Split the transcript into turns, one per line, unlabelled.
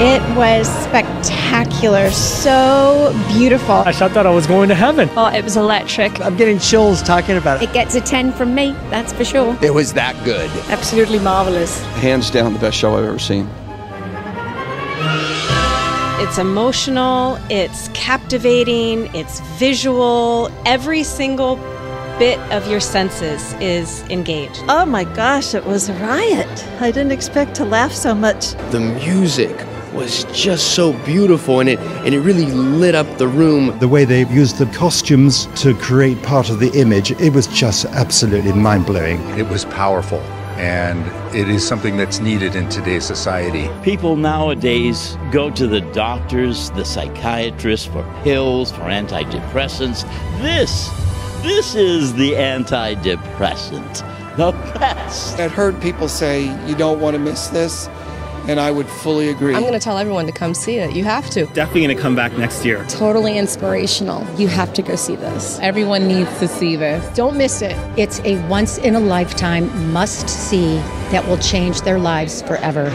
It was spectacular, so beautiful.
I thought I was going to heaven.
Oh, it was electric.
I'm getting chills talking about it.
It gets a 10 from me, that's for sure.
It was that good.
Absolutely marvelous.
Hands down, the best show I've ever seen.
It's emotional, it's captivating, it's visual. Every single bit of your senses is engaged.
Oh my gosh, it was a riot. I didn't expect to laugh so much.
The music was just so beautiful and it and it really lit up the room.
The way they used the costumes to create part of the image, it was just absolutely mind-blowing.
It was powerful and it is something that's needed in today's society.
People nowadays go to the doctors, the psychiatrists for pills, for antidepressants. This, this is the antidepressant. The best.
I've heard people say you don't want to miss this, and I would fully agree.
I'm going to tell everyone to come see it. You have to.
Definitely going to come back next year.
Totally inspirational. You have to go see this.
Everyone needs to see this.
Don't miss it.
It's a once in a lifetime must see that will change their lives forever.